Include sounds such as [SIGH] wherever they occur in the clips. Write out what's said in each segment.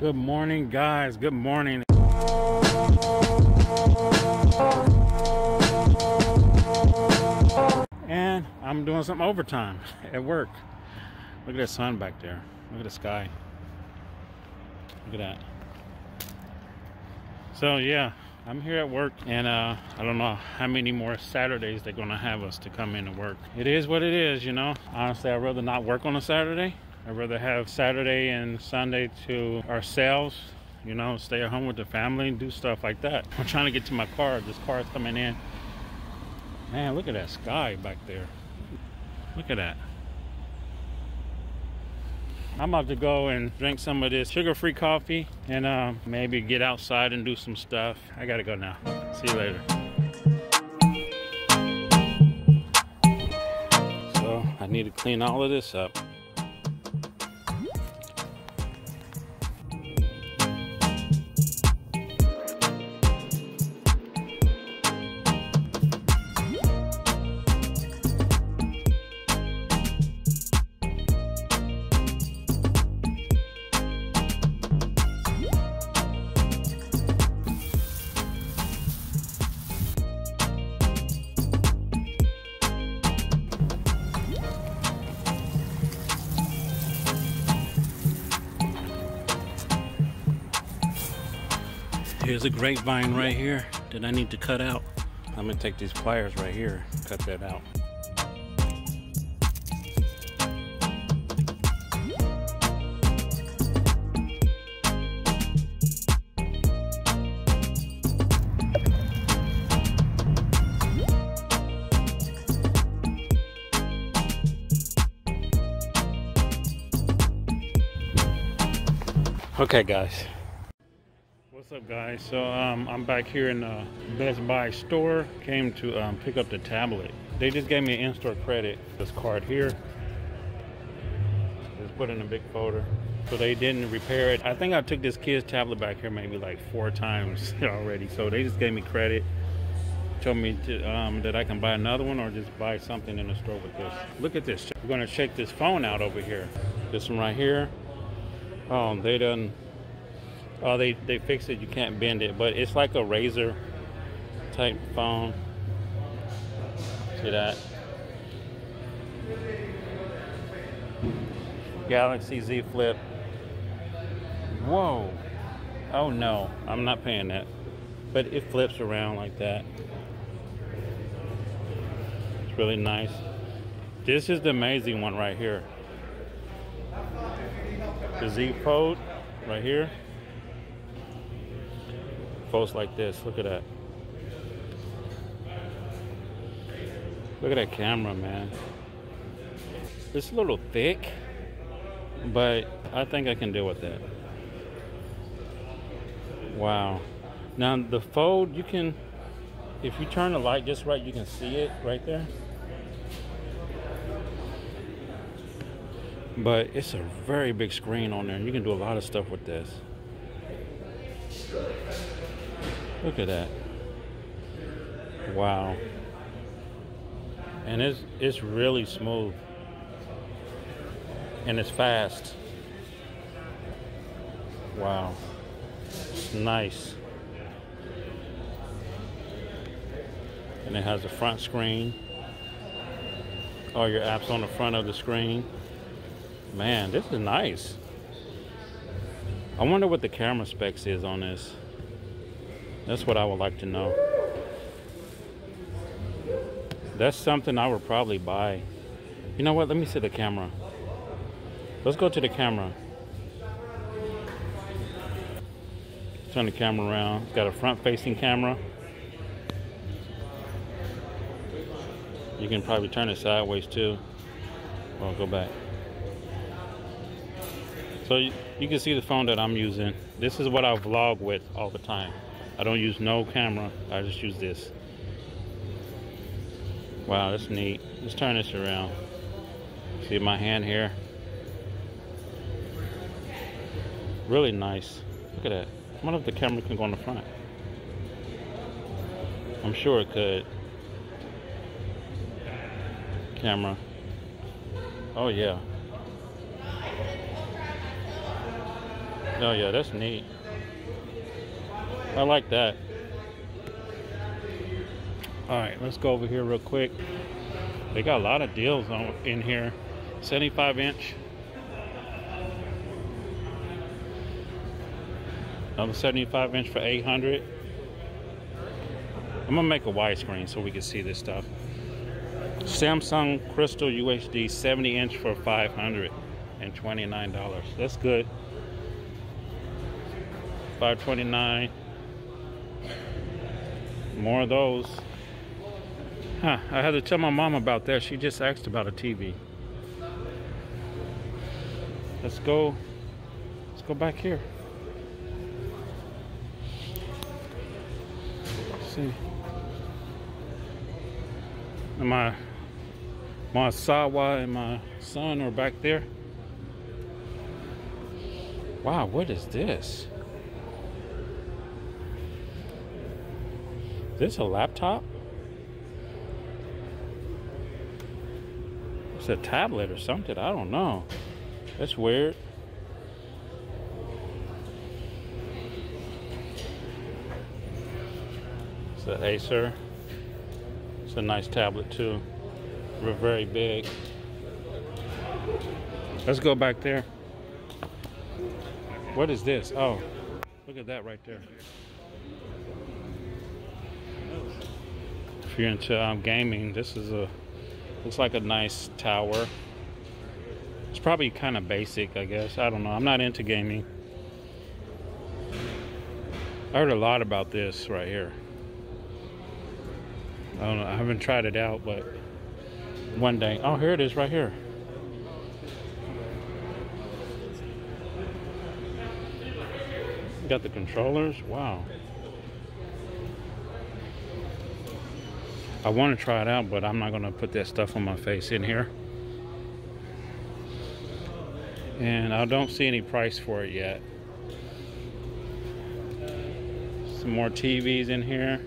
Good morning, guys. Good morning. And I'm doing some overtime [LAUGHS] at work. Look at that sun back there. Look at the sky. Look at that. So yeah, I'm here at work and uh, I don't know how many more Saturdays they're gonna have us to come in and work. It is what it is, you know. Honestly, I'd rather not work on a Saturday. I'd rather have Saturday and Sunday to ourselves, you know, stay at home with the family and do stuff like that. I'm trying to get to my car. This car is coming in. Man, look at that sky back there. Look at that. I'm about to go and drink some of this sugar-free coffee and uh, maybe get outside and do some stuff. I gotta go now. See you later. So I need to clean all of this up. Here's a grapevine right here that I need to cut out. I'm gonna take these pliers right here, cut that out. Okay guys, up guys? So um, I'm back here in the Best Buy store. Came to um, pick up the tablet. They just gave me an in-store credit. This card here. Just put in a big folder. So they didn't repair it. I think I took this kid's tablet back here maybe like four times [LAUGHS] already. So they just gave me credit. Told me to, um, that I can buy another one or just buy something in the store with this. Look at this. We're gonna check this phone out over here. This one right here. Oh, they done Oh, they, they fixed it. You can't bend it, but it's like a razor type phone. See that? Galaxy Z Flip. Whoa. Oh no, I'm not paying that. But it flips around like that. It's really nice. This is the amazing one right here. The Z Fold right here post like this. Look at that. Look at that camera, man. It's a little thick, but I think I can deal with that. Wow. Now the fold, you can, if you turn the light just right, you can see it right there. But it's a very big screen on there, and you can do a lot of stuff with this. Look at that. Wow. And it's it's really smooth. And it's fast. Wow. It's nice. And it has a front screen. All your apps on the front of the screen. Man, this is nice. I wonder what the camera specs is on this. That's what I would like to know. That's something I would probably buy. You know what? Let me see the camera. Let's go to the camera. Turn the camera around. It's got a front facing camera. You can probably turn it sideways too. Well, go back. So you, you can see the phone that I'm using. This is what I vlog with all the time. I don't use no camera. I just use this. Wow, that's neat. Let's turn this around. See my hand here? Really nice. Look at that. I wonder if the camera can go on the front. I'm sure it could. Camera. Oh yeah. Oh yeah, that's neat. I like that. All right, let's go over here real quick. They got a lot of deals on in here. 75 inch. Another 75 inch for 800. I'm gonna make a widescreen so we can see this stuff. Samsung Crystal UHD 70 inch for 529 dollars. That's good. 529. More of those. Huh, I had to tell my mom about that. She just asked about a TV. Let's go. Let's go back here. Let's see. And my my Sawa and my son are back there. Wow, what is this? This a laptop? It's a tablet or something. I don't know. That's weird. It's an Acer. It's a nice tablet too. We're very big. Let's go back there. What is this? Oh, look at that right there. You're into um, gaming, this is a Looks like a nice tower. It's probably kind of basic, I guess. I don't know. I'm not into gaming. I heard a lot about this right here. I don't know. I haven't tried it out, but one day. Oh, here it is right here. Got the controllers. Wow. I want to try it out, but I'm not going to put that stuff on my face in here. And I don't see any price for it yet. Some more TVs in here.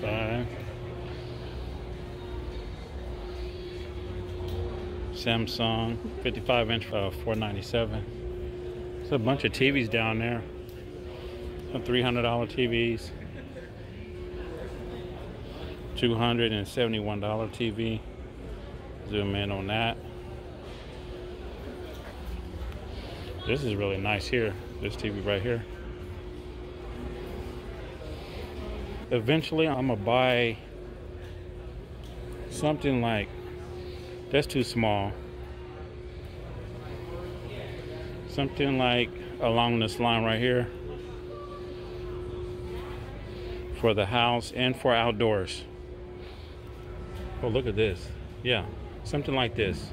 Five. Samsung 55 inch for uh, 497. There's a bunch of TVs down there. Some $300 TVs. $271 TV. Zoom in on that. This is really nice here. This TV right here. Eventually, I'm gonna buy something like that's too small. Something like along this line right here for the house and for outdoors. Oh, look at this. Yeah, something like this.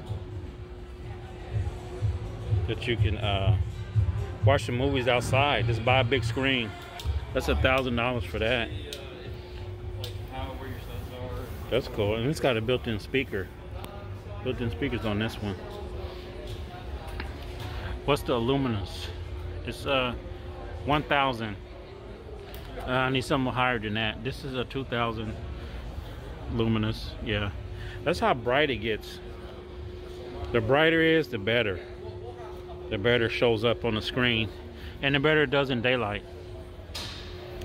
That you can uh, watch the movies outside. Just buy a big screen. That's a thousand dollars for that. That's cool. And it's got a built-in speaker. Built-in speakers on this one. What's the luminous? It's uh 1,000. Uh, I need something higher than that. This is a 2,000 luminous yeah. That's how bright it gets. The brighter it is the better. The better shows up on the screen and the better it does in daylight.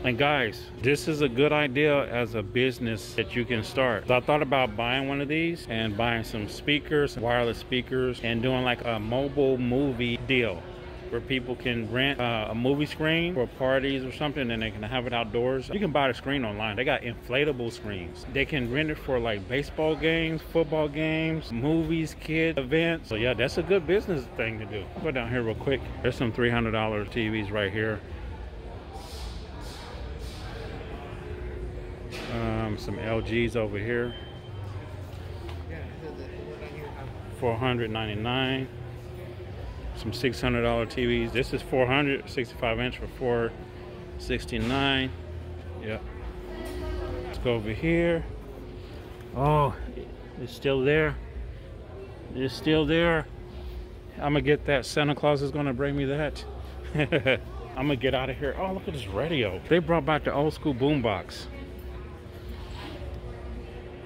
And guys this is a good idea as a business that you can start. I thought about buying one of these and buying some speakers wireless speakers and doing like a mobile movie deal where people can rent uh, a movie screen for parties or something and they can have it outdoors. You can buy the screen online. They got inflatable screens. They can rent it for like baseball games, football games, movies, kid events. So yeah, that's a good business thing to do. Go down here real quick. There's some $300 TVs right here. Um, some LGs over here. 499 some $600 TVs. This is 400, 65 inch for 469. Yeah. Let's go over here. Oh, it's still there. It's still there. I'm gonna get that. Santa Claus is gonna bring me that. [LAUGHS] I'm gonna get out of here. Oh, look at this radio. They brought back the old school boombox.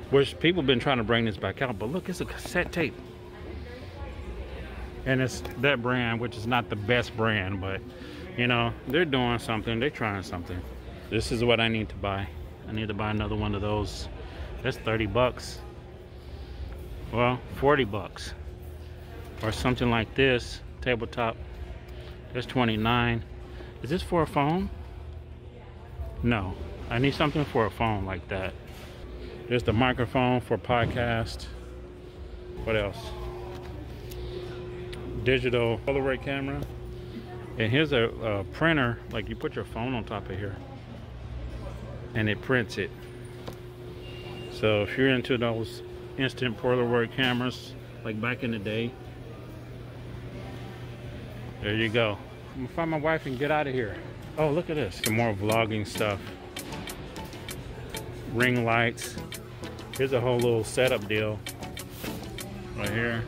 Which people been trying to bring this back out, but look, it's a cassette tape. And it's that brand, which is not the best brand, but you know, they're doing something, they're trying something. This is what I need to buy. I need to buy another one of those. That's 30 bucks. Well, 40 bucks. Or something like this, tabletop. That's 29. Is this for a phone? No. I need something for a phone like that. There's the microphone for podcast. What else? Digital Polaroid camera. And here's a, a printer, like you put your phone on top of here and it prints it. So if you're into those instant Polaroid cameras, like back in the day, there you go. I'm gonna find my wife and get out of here. Oh, look at this. Some more vlogging stuff. Ring lights. Here's a whole little setup deal. Right here.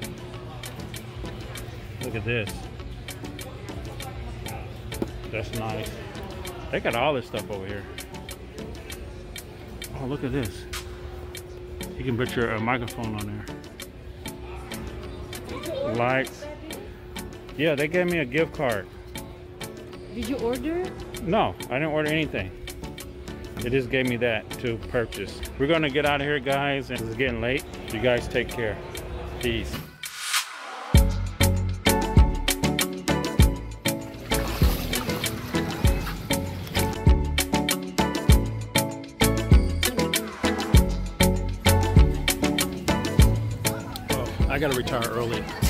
Look at this. That's nice. They got all this stuff over here. Oh, look at this. You can put your uh, microphone on there. Lights. Yeah, they gave me a gift card. Did you order? It? No, I didn't order anything. They just gave me that to purchase. We're gonna get out of here, guys, and it's getting late. You guys take care. Peace. I gotta retire early.